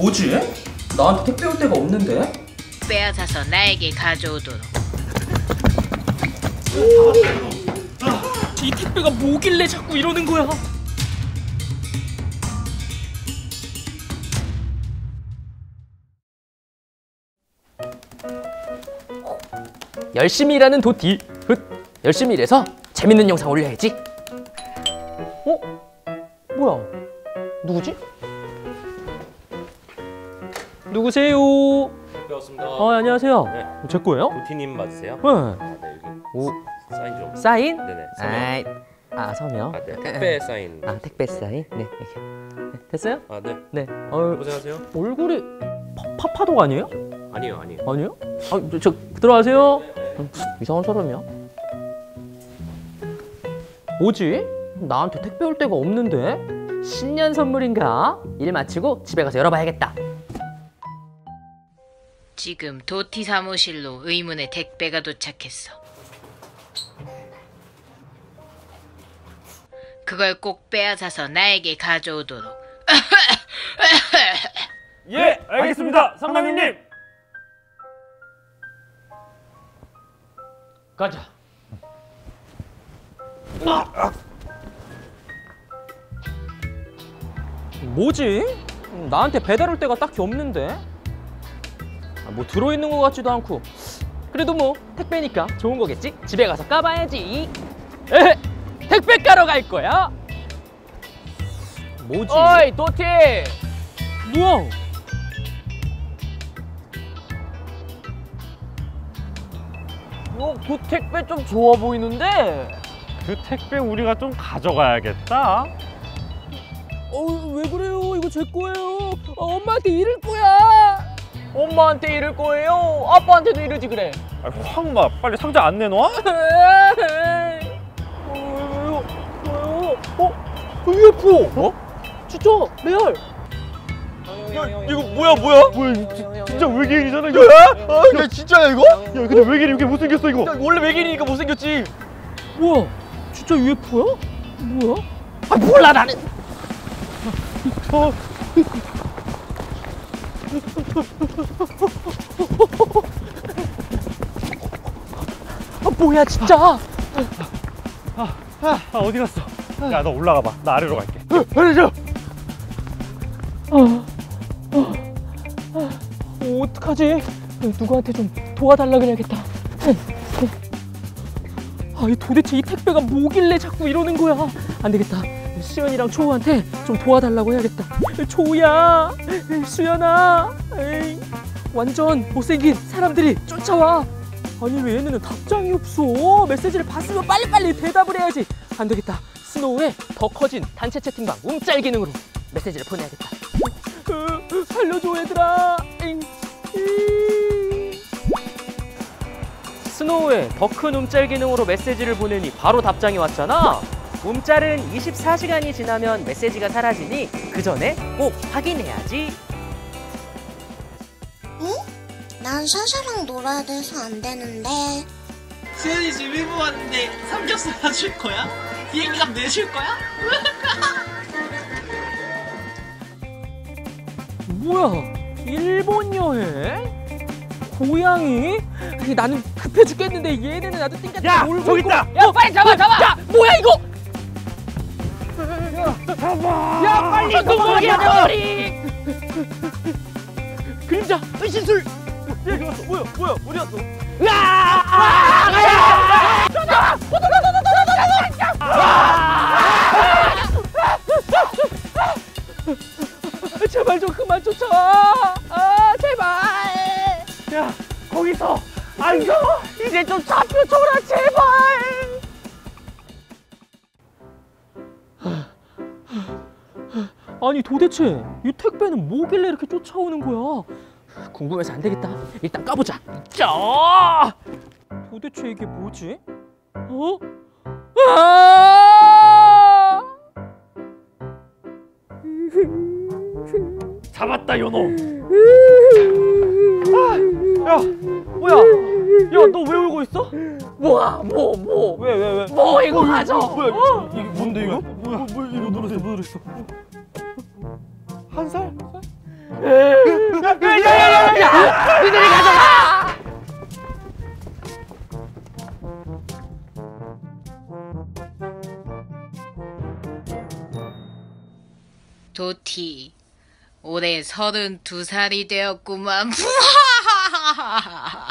뭐지? 나한테 택배 올 데가 없는데? 빼앗아서 나에게 가져오도록. 이 택배가 뭐길래 자꾸 이러는 거야? 열심히 일하는 도티 훗 열심히 일해서 재밌는 영상 올려야지 어? 뭐야 누구지? 누구세요? 반갑습니다. 어 안녕하세요 네. 제 거예요? 도티님 맞으세요? 네 아, 네 여기 오. 사인 좀. 사인? 네네. 아이, 아 서명 아, 네. 택배 사인. 아 택배 사인 네 이렇게 네, 됐어요? 아, 네. 네 어, 고생하세요. 얼굴이 파, 파파독 아니에요? 아니요, 아니요. 아니요? 아, 저, 저 들어가세요. 음, 이상한 사람이야. 뭐지? 나한테 택배 올 데가 없는데? 신년 선물인가? 일 마치고 집에 가서 열어봐야겠다. 지금 도티 사무실로 의문의 택배가 도착했어. 그걸 꼭 빼앗아서 나에게 가져오도록. 예, 알겠습니다. 상담님. 가자. 뭐지? 나한테 배달 올 데가 딱히 없는데? 아, 뭐 들어있는 것 같지도 않고 그래도 뭐 택배니까 좋은 거겠지? 집에 가서 까봐야지 에헤! 택배 까러 갈 거야? 뭐지? 어이 도티! 뭐야? 어, 그 택배 좀 좋아 보이는데? 그 택배 우리가 좀 가져가야겠다. 어, 왜 그래요? 이거 제 거예요. 어, 엄마한테 이를 거야. 엄마한테 이를 거예요. 아빠한테도 이러지 그래. 아, 황마 빨리 상자 안 내놔? 어? 어? 그 UFO. 어? 진짜 레알. 야, 이거 뭐야 뭐야? 뭐야 진짜 외계인이잖아 이거. 아, 야 진짜야 이거? 야 근데 외계인이 이렇게 못생겼어 이거. 원래 외계인이니까 못생겼지. 뭐야? 진짜 UFO야? 뭐야? 아 몰라 나는. 어, 아 뭐야 진짜? 아 어디 갔어? 야 너 올라가 봐. 나 아래로 갈게. 어, 어떡하지? 누구한테 좀 도와달라 그래야겠다. 아, 이 도대체 이 택배가 뭐길래 자꾸 이러는 거야? 안 되겠다. 수연이랑 초우한테 좀 도와달라고 해야겠다. 초우야, 수연아, 완전 못생긴 사람들이 쫓아와. 아니 왜 얘네는 답장이 없어? 메시지를 봤으면 빨리빨리 대답을 해야지. 안 되겠다. 스노우의 더 커진 단체 채팅방 움짤 기능으로 메시지를 보내야겠다. 으, 살려줘 얘들아. 스노우의 더 큰 움짤 기능으로 메시지를 보내니 바로 답장이 왔잖아. 움짤은 24시간이 지나면 메시지가 사라지니 그 전에 꼭 확인해야지. 난 사사랑 놀아야 돼서 안 되는데. 수현이 지금 일본 왔는데 삼겹살 사줄 거야? 비행기값 내줄 거야? 뭐야? 일본 여행? 고양이? 아니, 나는 급해 죽겠는데 얘네는 아주 띵까띵 야, 놀고 저기 있고. 있다. 야 빨리 잡아 잡아! 야 야 빨리 도망가 버리! 그림자 이거 왔어 뭐야 뭐야 어디 갔어? 으아! 제발 좀 그만 쫓아와! 아 제발! 야 거기서 아이고 이제 좀 잡혀줘라 제발! 아니 도대체 이 택배는 뭐길래 이렇게 쫓아오는 거야? 궁금해서 안 되겠다. 일단 까보자. 자, 도대체 이게 뭐지? 어? 아! 잡았다 요놈. 야 뭐야? 야 너 왜 울고 있어? 뭐야? 뭐 뭐? 왜 왜 왜? 뭐 이거 가져? 뭐야? 어? 이게 뭔데 이거? 뭐야? 뭐, 뭐 이거 누르어 누르어 한 살? 야야야야! 니들이 가져가! 도티 올해 서른 두 살이 되었구만